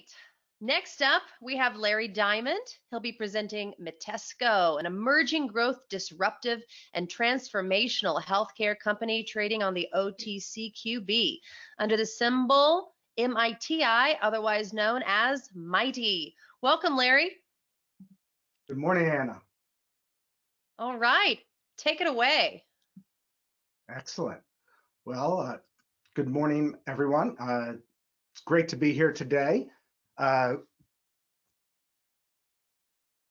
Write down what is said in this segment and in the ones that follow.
right. Next up, we have Larry Diamond. He'll be presenting Mitesco, an emerging growth, disruptive, and transformational healthcare company trading on the OTCQB under the symbol MITI, otherwise known as Mighty. Welcome, Larry. Good morning, Anna. All right, take it away. Excellent. Well, uh, good morning, everyone. Uh, it's great to be here today. Uh,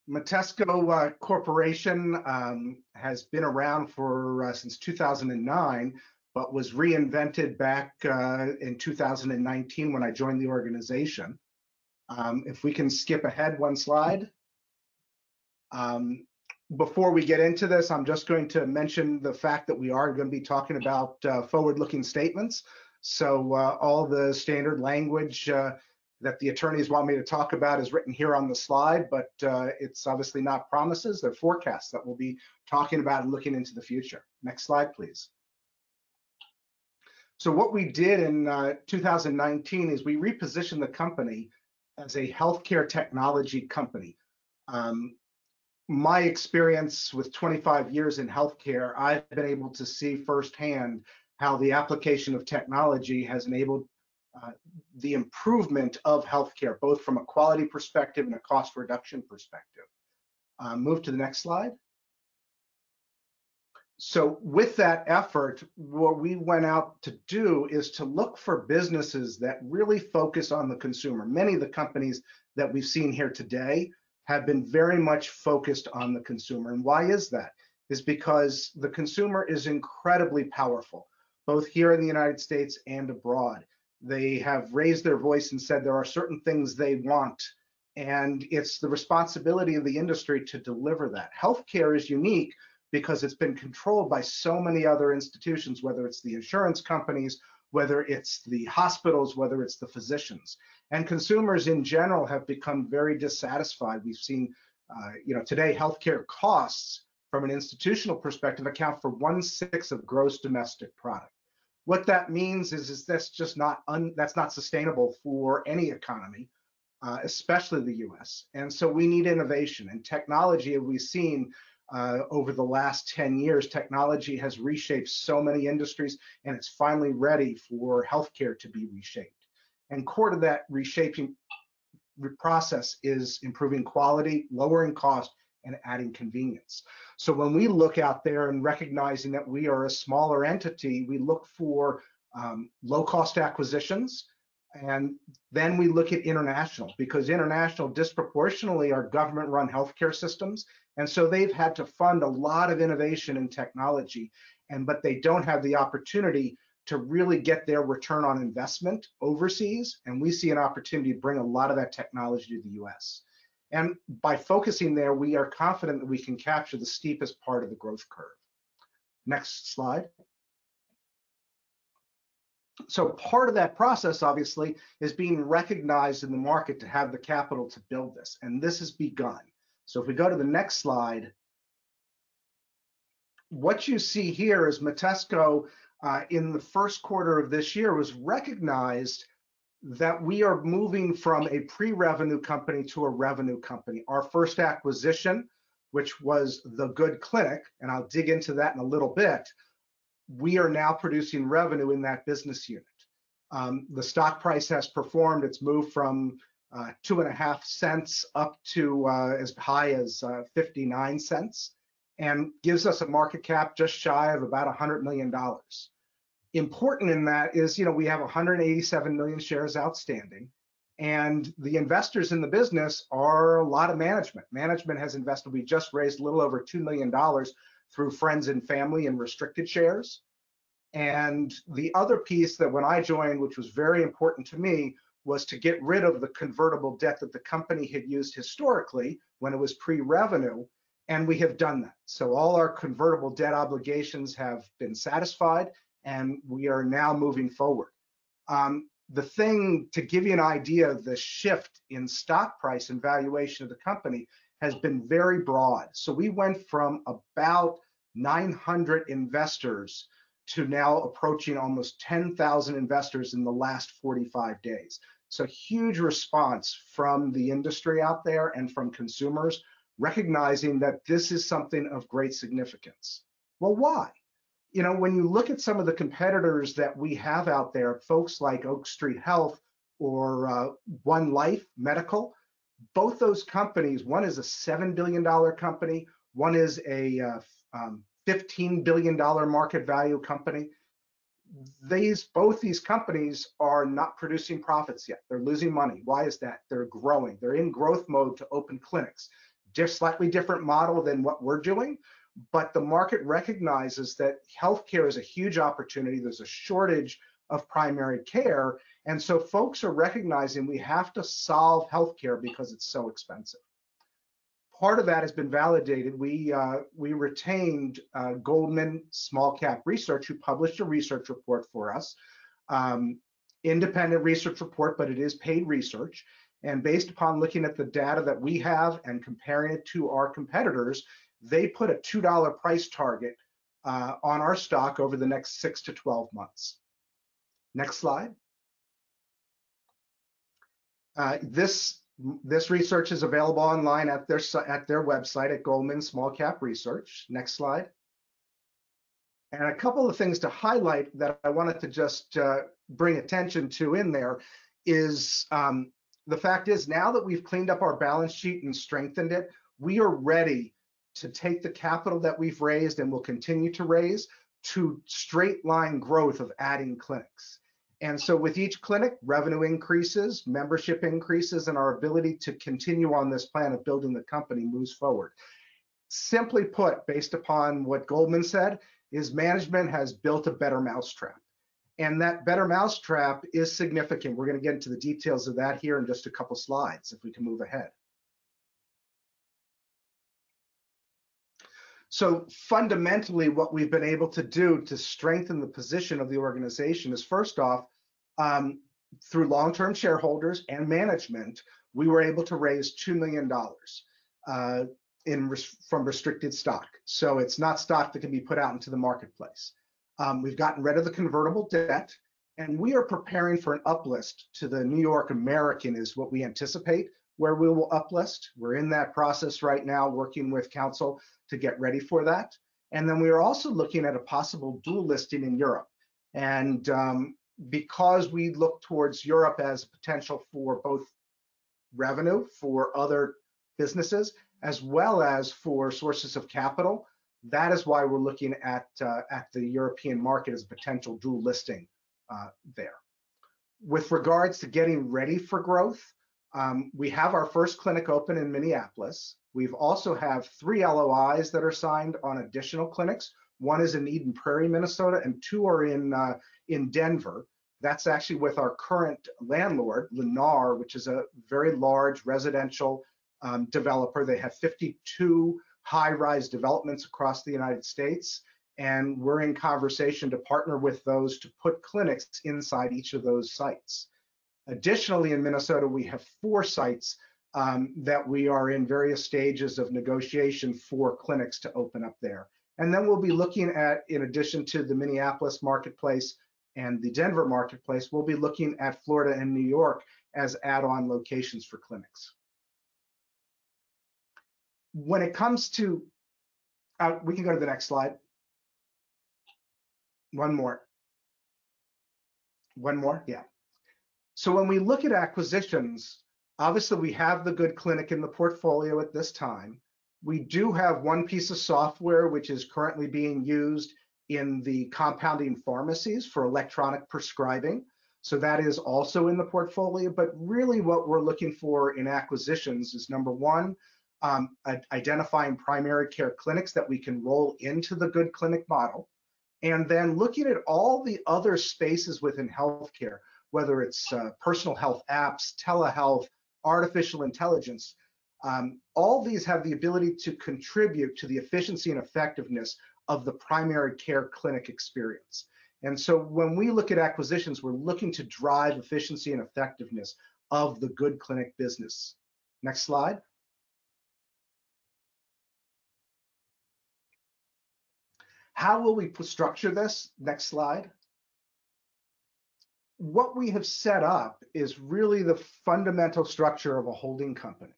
Mitesco uh, Corporation um, has been around for uh, since 2009, but was reinvented back uh, in 2019 when I joined the organization. Um, if we can skip ahead one slide. Um, before we get into this, I'm just going to mention the fact that we are going to be talking about uh, forward-looking statements. So uh, all the standard language uh, that the attorneys want me to talk about is written here on the slide, but uh, it's obviously not promises, they're forecasts that we'll be talking about and looking into the future. Next slide, please. So what we did in uh, 2019 is we repositioned the company as a healthcare technology company. Um, my experience with 25 years in healthcare, I've been able to see firsthand how the application of technology has enabled uh, the improvement of healthcare, both from a quality perspective and a cost reduction perspective. Uh, move to the next slide. So with that effort, what we went out to do is to look for businesses that really focus on the consumer. Many of the companies that we've seen here today have been very much focused on the consumer. And why is that? Is because the consumer is incredibly powerful, both here in the United States and abroad. They have raised their voice and said there are certain things they want, and it's the responsibility of the industry to deliver that. Healthcare is unique because it's been controlled by so many other institutions, whether it's the insurance companies, whether it's the hospitals, whether it's the physicians. And consumers in general have become very dissatisfied. We've seen, uh, you know, today healthcare costs from an institutional perspective account for one sixth of gross domestic product. What that means is, is that's just not un, that's not sustainable for any economy, uh, especially the U.S. And so we need innovation and technology. We've seen uh, over the last 10 years, technology has reshaped so many industries, and it's finally ready for healthcare to be reshaped. And core to that reshaping process is improving quality, lowering cost, and adding convenience. So when we look out there and recognizing that we are a smaller entity, we look for um, low cost acquisitions. And then we look at international because international disproportionately are government run healthcare systems. And so they've had to fund a lot of innovation and technology, and but they don't have the opportunity to really get their return on investment overseas. And we see an opportunity to bring a lot of that technology to the US. And by focusing there, we are confident that we can capture the steepest part of the growth curve. Next slide. So part of that process, obviously, is being recognized in the market to have the capital to build this. And this has begun. So if we go to the next slide, what you see here is Mitesco uh, in the first quarter of this year was recognized that we are moving from a pre-revenue company to a revenue company. Our first acquisition, which was the Good Clinic, and I'll dig into that in a little bit, we are now producing revenue in that business unit. Um, the stock price has performed. It's moved from uh, two and a half cents up to uh, as high as uh, 59 cents and gives us a market cap just shy of about $100 million important in that is, you know, we have 187 million shares outstanding, and the investors in the business are a lot of management. Management has invested. We just raised a little over two million dollars through friends and family and restricted shares. And the other piece that when I joined, which was very important to me, was to get rid of the convertible debt that the company had used historically when it was pre-revenue, and we have done that. So all our convertible debt obligations have been satisfied and we are now moving forward. Um, the thing to give you an idea of the shift in stock price and valuation of the company has been very broad. So we went from about 900 investors to now approaching almost 10,000 investors in the last 45 days. So huge response from the industry out there and from consumers recognizing that this is something of great significance. Well, why? You know, when you look at some of the competitors that we have out there, folks like Oak Street Health or uh, One Life Medical, both those companies, one is a $7 billion company, one is a uh, um, $15 billion market value company. These both these companies are not producing profits yet. They're losing money. Why is that? They're growing. They're in growth mode to open clinics. Just slightly different model than what we're doing, but the market recognizes that healthcare is a huge opportunity. There's a shortage of primary care, and so folks are recognizing we have to solve healthcare because it's so expensive part of that has been validated. We uh, we retained uh, Goldman Small Cap Research, who published a research report for us, um, independent research report, but it is paid research. And based upon looking at the data that we have and comparing it to our competitors, they put a two dollar price target uh, on our stock over the next six to twelve months. Next slide. Uh, this this research is available online at their at their website at Goldman Small Cap Research. Next slide. And a couple of things to highlight that I wanted to just uh, bring attention to in there is um, the fact is now that we've cleaned up our balance sheet and strengthened it, we are ready to take the capital that we've raised and will continue to raise to straight line growth of adding clinics. And so with each clinic, revenue increases, membership increases, and our ability to continue on this plan of building the company moves forward. Simply put, based upon what Goldman said, is management has built a better mousetrap. And that better mousetrap is significant. We're going to get into the details of that here in just a couple slides, if we can move ahead. So fundamentally, what we've been able to do to strengthen the position of the organization is first off, um, through long-term shareholders and management, we were able to raise $2 million uh, in res from restricted stock. So it's not stock that can be put out into the marketplace. Um, we've gotten rid of the convertible debt, and we are preparing for an uplist to the New York American is what we anticipate, where we will uplist. We're in that process right now, working with council to get ready for that. And then we are also looking at a possible dual listing in Europe. And um, because we look towards Europe as potential for both revenue for other businesses as well as for sources of capital, that is why we're looking at uh, at the European market as a potential dual listing uh, there. With regards to getting ready for growth, um, we have our first clinic open in Minneapolis. We've also have three LOIs that are signed on additional clinics. One is in Eden Prairie, Minnesota, and two are in uh, in Denver. That's actually with our current landlord, Lennar, which is a very large residential um, developer. They have 52 high-rise developments across the United States, and we're in conversation to partner with those to put clinics inside each of those sites. Additionally, in Minnesota, we have four sites um, that we are in various stages of negotiation for clinics to open up there. And then we'll be looking at, in addition to the Minneapolis marketplace and the Denver marketplace, we'll be looking at Florida and New York as add-on locations for clinics. When it comes to, uh, we can go to the next slide. One more. One more, yeah. So when we look at acquisitions, obviously we have the good clinic in the portfolio at this time. We do have one piece of software which is currently being used in the compounding pharmacies for electronic prescribing. So that is also in the portfolio. But really, what we're looking for in acquisitions is number one, um, identifying primary care clinics that we can roll into the good clinic model. And then looking at all the other spaces within healthcare whether it's uh, personal health apps, telehealth, artificial intelligence, um, all these have the ability to contribute to the efficiency and effectiveness of the primary care clinic experience. And so when we look at acquisitions, we're looking to drive efficiency and effectiveness of the good clinic business. Next slide. How will we structure this? Next slide. What we have set up is really the fundamental structure of a holding company.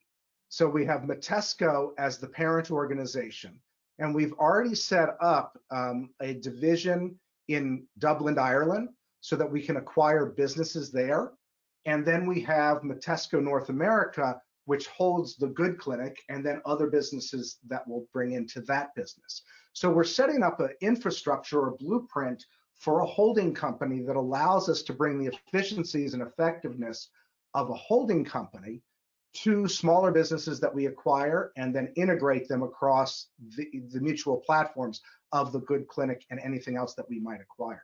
So we have Mitesco as the parent organization, and we've already set up um, a division in Dublin, Ireland, so that we can acquire businesses there. And then we have Mitesco North America, which holds the Good Clinic, and then other businesses that will bring into that business. So we're setting up an infrastructure or blueprint for a holding company that allows us to bring the efficiencies and effectiveness of a holding company to smaller businesses that we acquire and then integrate them across the, the mutual platforms of the good clinic and anything else that we might acquire.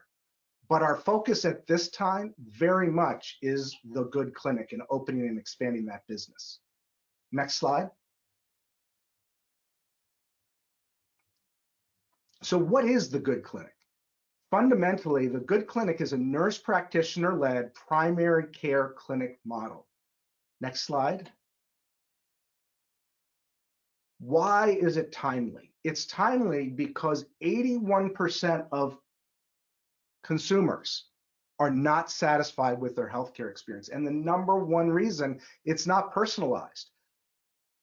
But our focus at this time very much is the good clinic and opening and expanding that business. Next slide. So what is the good clinic? Fundamentally, the good clinic is a nurse practitioner led primary care clinic model. Next slide. Why is it timely? It's timely because 81% of consumers are not satisfied with their healthcare experience. And the number one reason, it's not personalized.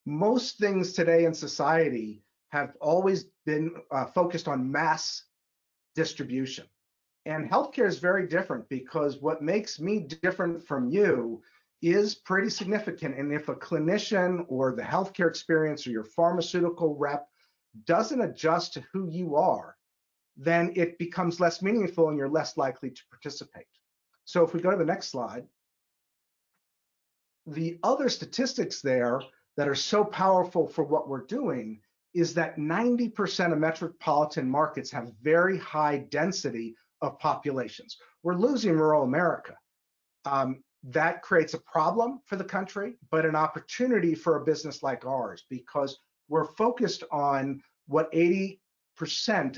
Most things today in society have always been uh, focused on mass distribution. And healthcare is very different because what makes me different from you is pretty significant. And if a clinician or the healthcare experience or your pharmaceutical rep doesn't adjust to who you are, then it becomes less meaningful and you're less likely to participate. So if we go to the next slide, the other statistics there that are so powerful for what we're doing is that 90% of metropolitan markets have very high density of populations. We're losing rural America. Um, that creates a problem for the country, but an opportunity for a business like ours because we're focused on what 80%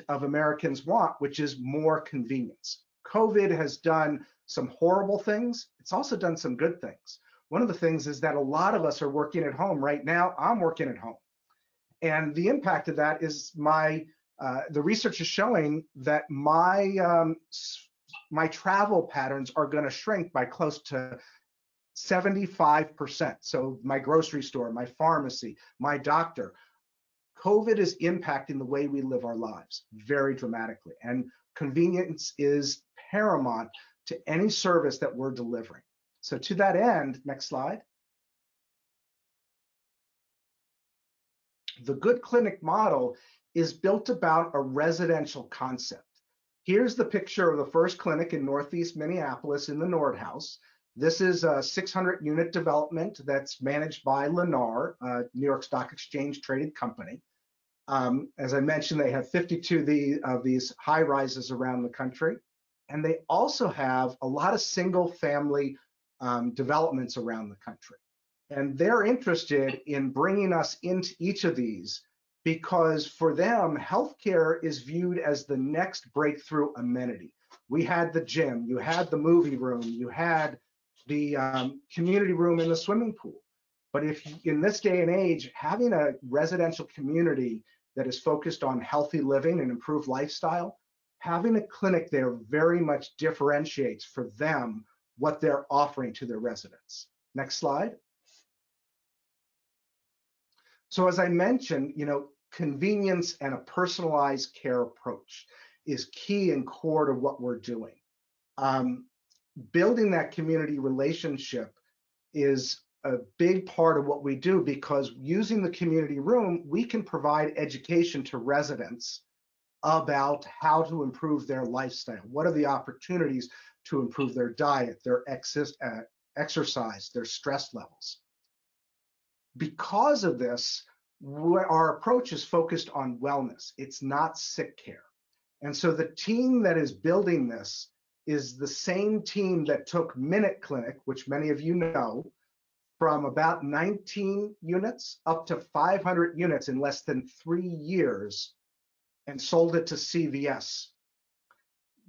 of Americans want, which is more convenience. COVID has done some horrible things. It's also done some good things. One of the things is that a lot of us are working at home right now. I'm working at home. And the impact of that is my, uh, the research is showing that my um, my travel patterns are going to shrink by close to 75%. So my grocery store, my pharmacy, my doctor. COVID is impacting the way we live our lives very dramatically. And convenience is paramount to any service that we're delivering. So to that end, next slide. The Good Clinic model is built about a residential concept. Here's the picture of the first clinic in Northeast Minneapolis in the Nordhaus. This is a 600 unit development that's managed by Lennar, a New York Stock Exchange traded company. Um, as I mentioned, they have 52 the, of these high rises around the country. And they also have a lot of single family um, developments around the country. And they're interested in bringing us into each of these because for them, healthcare is viewed as the next breakthrough amenity. We had the gym, you had the movie room, you had the um, community room and the swimming pool. But if in this day and age, having a residential community that is focused on healthy living and improved lifestyle, having a clinic there very much differentiates for them what they're offering to their residents. Next slide. So as I mentioned, you know, convenience and a personalized care approach is key and core to what we're doing. Um, building that community relationship is a big part of what we do because using the community room, we can provide education to residents about how to improve their lifestyle. What are the opportunities to improve their diet, their uh, exercise, their stress levels? Because of this, our approach is focused on wellness. It's not sick care. And so the team that is building this is the same team that took Minute Clinic, which many of you know, from about 19 units up to 500 units in less than three years and sold it to CVS.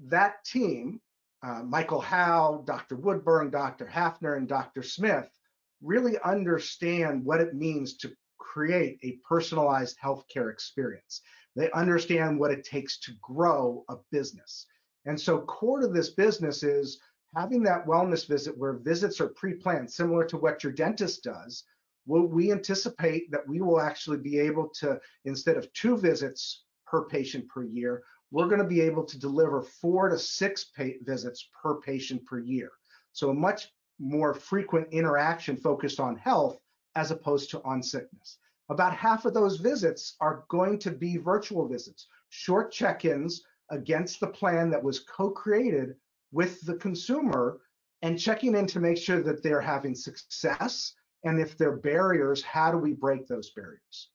That team, uh, Michael Howe, Dr. Woodburn, Dr. Hafner, and Dr. Smith, really understand what it means to create a personalized healthcare experience. They understand what it takes to grow a business. And so core to this business is having that wellness visit where visits are pre-planned, similar to what your dentist does, will we anticipate that we will actually be able to, instead of two visits per patient per year, we're going to be able to deliver four to six visits per patient per year. So a much more frequent interaction focused on health as opposed to on sickness. About half of those visits are going to be virtual visits, short check-ins against the plan that was co-created with the consumer and checking in to make sure that they're having success. And if there are barriers, how do we break those barriers?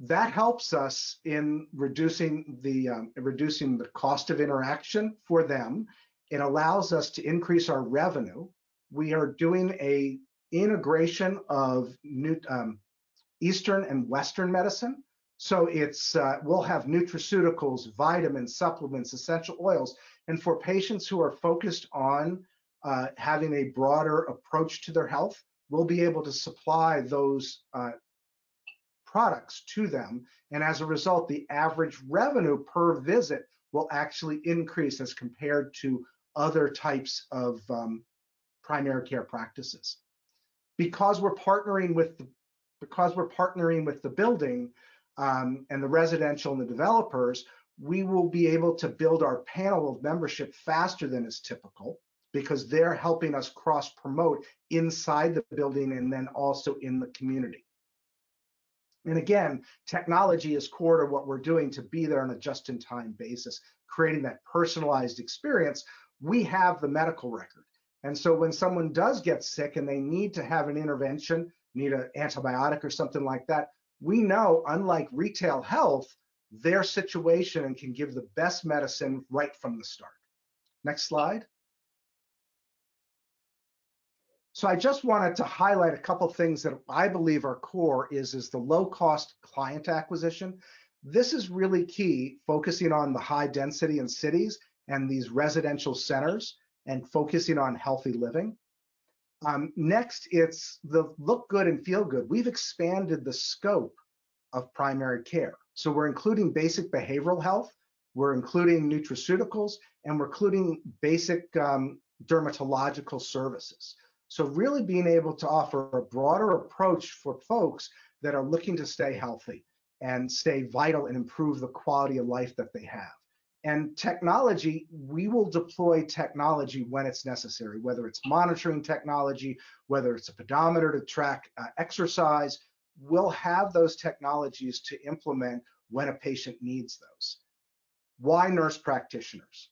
That helps us in reducing the um, reducing the cost of interaction for them. It allows us to increase our revenue. We are doing a integration of new, um, Eastern and Western medicine. So it's uh, we'll have nutraceuticals, vitamins, supplements, essential oils, and for patients who are focused on uh, having a broader approach to their health, we'll be able to supply those uh, products to them. And as a result, the average revenue per visit will actually increase as compared to other types of um, primary care practices. Because we're partnering with the, because we're partnering with the building um, and the residential and the developers, we will be able to build our panel of membership faster than is typical because they're helping us cross promote inside the building and then also in the community. And again, technology is core to what we're doing to be there on a just-in-time basis, creating that personalized experience. We have the medical record. And so when someone does get sick and they need to have an intervention, need an antibiotic or something like that, we know, unlike retail health, their situation and can give the best medicine right from the start. Next slide. So I just wanted to highlight a couple things that I believe are core is, is the low cost client acquisition. This is really key, focusing on the high density in cities and these residential centers and focusing on healthy living. Um, next, it's the look good and feel good. We've expanded the scope of primary care. So we're including basic behavioral health, we're including nutraceuticals, and we're including basic um, dermatological services. So really being able to offer a broader approach for folks that are looking to stay healthy and stay vital and improve the quality of life that they have. And technology, we will deploy technology when it's necessary, whether it's monitoring technology, whether it's a pedometer to track uh, exercise, we'll have those technologies to implement when a patient needs those. Why nurse practitioners?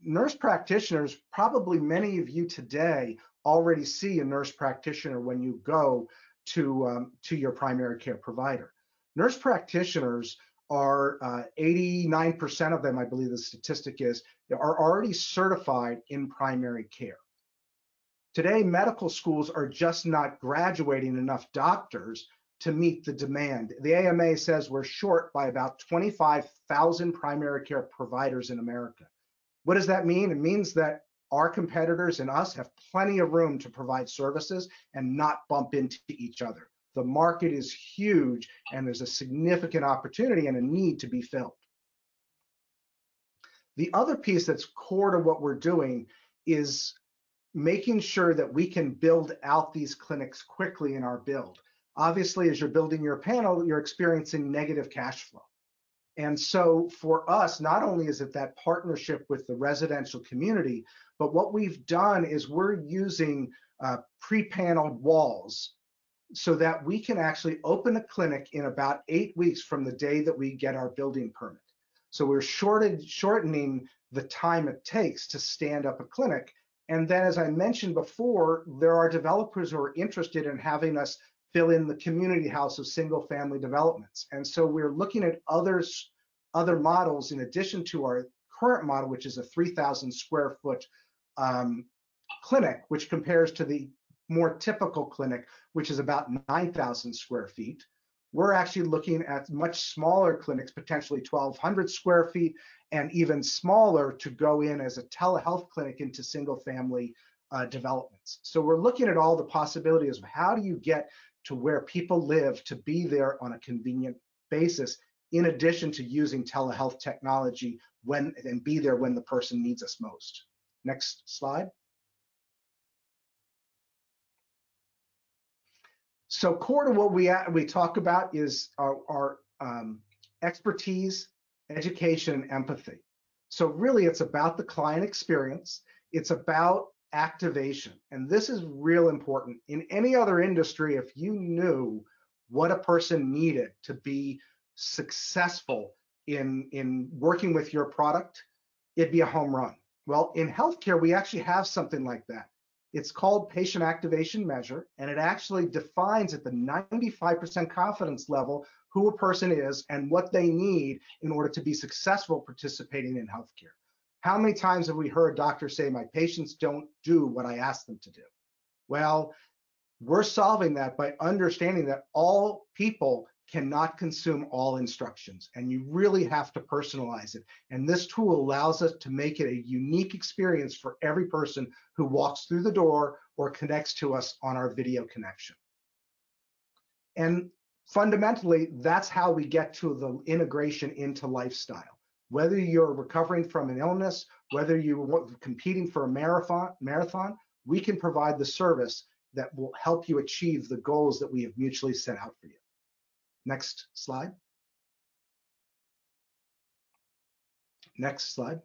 Nurse practitioners, probably many of you today already see a nurse practitioner when you go to, um, to your primary care provider. Nurse practitioners are 89% uh, of them, I believe the statistic is, are already certified in primary care. Today, medical schools are just not graduating enough doctors to meet the demand. The AMA says we're short by about 25,000 primary care providers in America. What does that mean? It means that our competitors and us have plenty of room to provide services and not bump into each other. The market is huge and there's a significant opportunity and a need to be filled. The other piece that's core to what we're doing is making sure that we can build out these clinics quickly in our build. Obviously, as you're building your panel, you're experiencing negative cash flow. And so for us, not only is it that partnership with the residential community, but what we've done is we're using uh, pre-paneled walls so that we can actually open a clinic in about eight weeks from the day that we get our building permit. So we're shorted, shortening the time it takes to stand up a clinic. And then, as I mentioned before, there are developers who are interested in having us fill in the community house of single family developments. And so we're looking at others, other models in addition to our current model, which is a 3,000 square foot um, clinic, which compares to the more typical clinic, which is about 9,000 square feet. We're actually looking at much smaller clinics, potentially 1,200 square feet, and even smaller to go in as a telehealth clinic into single family uh, developments. So we're looking at all the possibilities of how do you get to where people live to be there on a convenient basis, in addition to using telehealth technology when and be there when the person needs us most. Next slide. So core to what we we talk about is our, our um, expertise, education, and empathy. So really, it's about the client experience. It's about activation, and this is real important. In any other industry, if you knew what a person needed to be successful in in working with your product, it'd be a home run. Well, in healthcare, we actually have something like that. It's called patient activation measure, and it actually defines at the 95% confidence level who a person is and what they need in order to be successful participating in healthcare. How many times have we heard doctors say, my patients don't do what I ask them to do? Well, we're solving that by understanding that all people cannot consume all instructions and you really have to personalize it. And this tool allows us to make it a unique experience for every person who walks through the door or connects to us on our video connection. And fundamentally, that's how we get to the integration into lifestyle. Whether you're recovering from an illness, whether you're competing for a marathon, marathon, we can provide the service that will help you achieve the goals that we have mutually set out for you. Next slide. Next slide.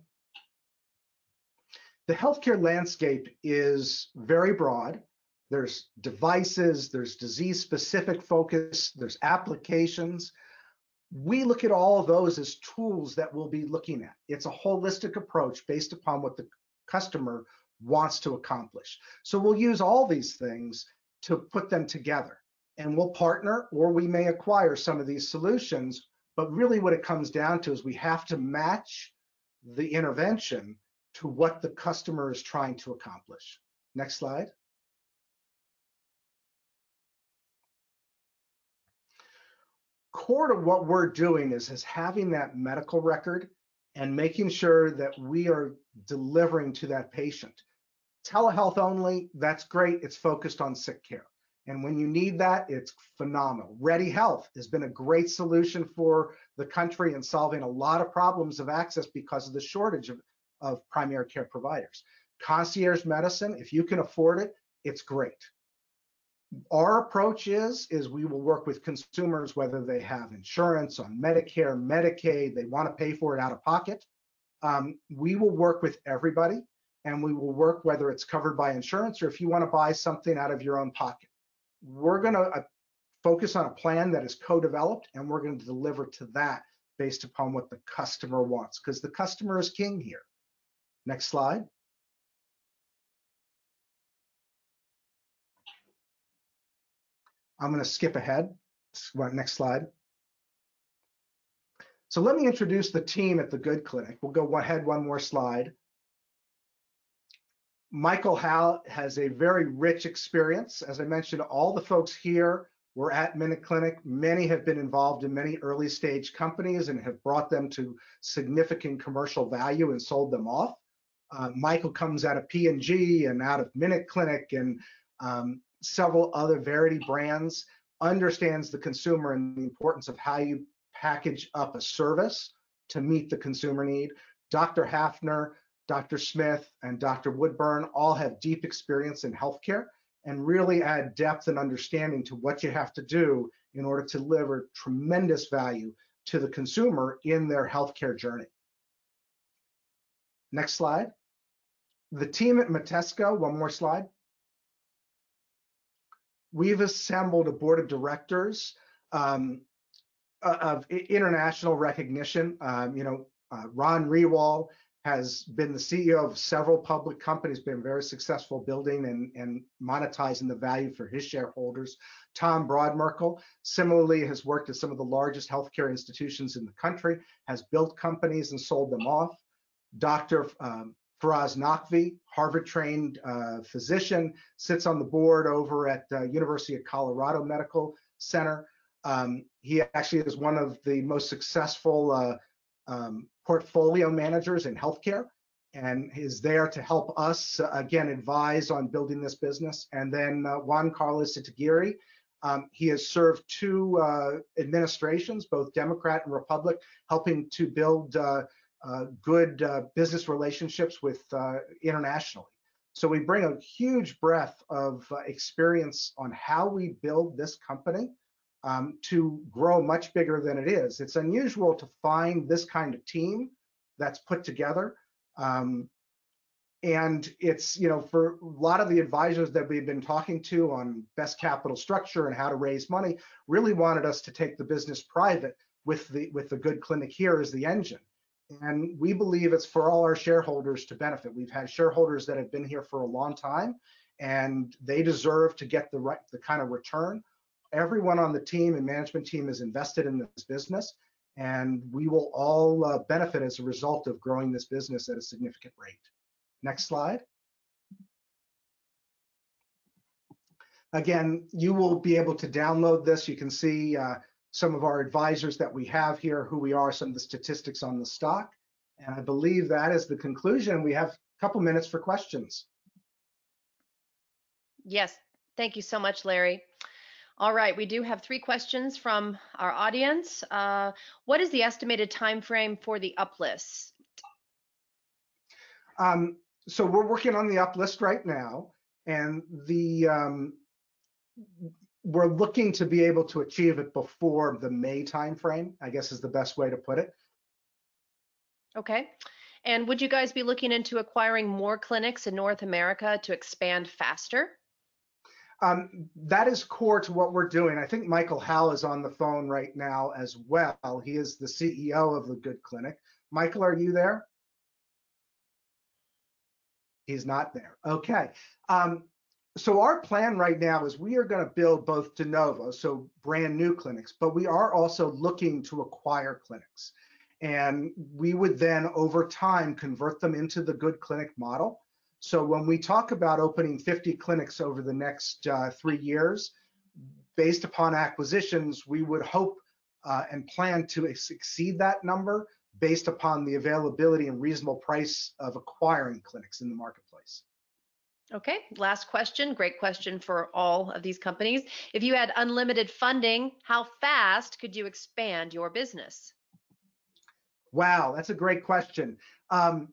The healthcare landscape is very broad. There's devices, there's disease specific focus, there's applications. We look at all of those as tools that we'll be looking at. It's a holistic approach based upon what the customer wants to accomplish. So we'll use all these things to put them together and we'll partner or we may acquire some of these solutions. But really what it comes down to is we have to match the intervention to what the customer is trying to accomplish. Next slide. Core to what we're doing is, is having that medical record and making sure that we are delivering to that patient. Telehealth only, that's great. It's focused on sick care. And when you need that, it's phenomenal. Ready Health has been a great solution for the country in solving a lot of problems of access because of the shortage of, of primary care providers. Concierge medicine, if you can afford it, it's great. Our approach is, is we will work with consumers, whether they have insurance on Medicare, Medicaid, they want to pay for it out of pocket. Um, we will work with everybody and we will work whether it's covered by insurance or if you want to buy something out of your own pocket we're going to uh, focus on a plan that is co-developed and we're going to deliver to that based upon what the customer wants because the customer is king here. Next slide. I'm going to skip ahead. Next slide. So let me introduce the team at the Good Clinic. We'll go ahead one more slide. Michael Howe has a very rich experience. As I mentioned, all the folks here were at Minute Clinic. Many have been involved in many early stage companies and have brought them to significant commercial value and sold them off. Uh, Michael comes out of P&G and out of Minute Clinic and um, several other Verity brands, understands the consumer and the importance of how you package up a service to meet the consumer need. Dr. Hafner Dr. Smith and Dr. Woodburn all have deep experience in healthcare and really add depth and understanding to what you have to do in order to deliver tremendous value to the consumer in their healthcare journey. Next slide. The team at Mitesco, one more slide. We've assembled a board of directors um, of international recognition. Um, you know, uh, Ron Riewold has been the CEO of several public companies, been very successful building and, and monetizing the value for his shareholders. Tom Brodmerkel similarly has worked at some of the largest healthcare institutions in the country, has built companies and sold them off. Dr. Um, Faraz Naqvi, Harvard-trained uh, physician, sits on the board over at uh, University of Colorado Medical Center. Um, he actually is one of the most successful uh, um, portfolio managers in healthcare and is there to help us uh, again advise on building this business. And then uh, Juan Carlos Iturregui, um, he has served two uh, administrations, both Democrat and Republic, helping to build uh, uh, good uh, business relationships with internationally. So we bring a huge breadth of experience on how we build this company um, to grow much bigger than it is. It's unusual to find this kind of team that's put together. Um, and it's, you know, for a lot of the advisors that we've been talking to on best capital structure and how to raise money, really wanted us to take the business private with the with the good clinic here as the engine. And we believe it's for all our shareholders to benefit. We've had shareholders that have been here for a long time and they deserve to get the right the kind of return. Everyone on the team and management team is invested in this business and we will all uh, benefit as a result of growing this business at a significant rate. Next slide. Again, you will be able to download this. You can see uh, some of our advisors that we have here, who we are, some of the statistics on the stock. And I believe that is the conclusion. We have a couple minutes for questions. Yes, thank you so much, Larry. All right, we do have three questions from our audience. Uh, what is the estimated time frame for the uplist? Um, so we're working on the uplist right now, and the um, we're looking to be able to achieve it before the May timeframe. I guess is the best way to put it. Okay. And would you guys be looking into acquiring more clinics in North America to expand faster? Um, that is core to what we're doing. I think Michael Howe is on the phone right now as well. He is the CEO of the Good Clinic. Michael, are you there? He's not there. Okay. Um, so our plan right now is we are going to build both de novo, so brand new clinics, but we are also looking to acquire clinics. And we would then over time convert them into the good clinic model. So when we talk about opening 50 clinics over the next uh, three years, based upon acquisitions, we would hope uh, and plan to exceed that number based upon the availability and reasonable price of acquiring clinics in the marketplace. Okay, last question. Great question for all of these companies. If you had unlimited funding, how fast could you expand your business? Wow, that's a great question. Um,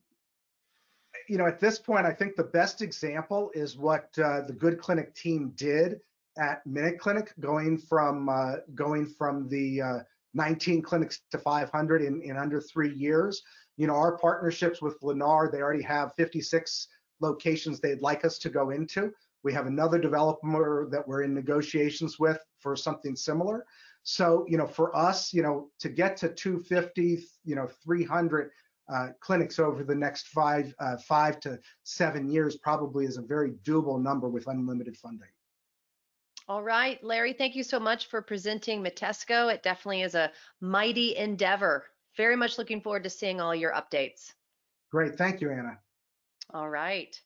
you know, at this point, I think the best example is what uh, the Good Clinic team did at Minute Clinic, going from uh, going from the uh, 19 clinics to 500 in, in under three years. You know, our partnerships with Lennar, they already have 56 locations they'd like us to go into. We have another developer that we're in negotiations with for something similar. So, you know, for us, you know, to get to 250, you know, 300 uh, clinics over the next five, uh, five to seven years probably is a very doable number with unlimited funding. All right, Larry, thank you so much for presenting Mitesco. It definitely is a mighty endeavor. Very much looking forward to seeing all your updates. Great, thank you, Anna. All right.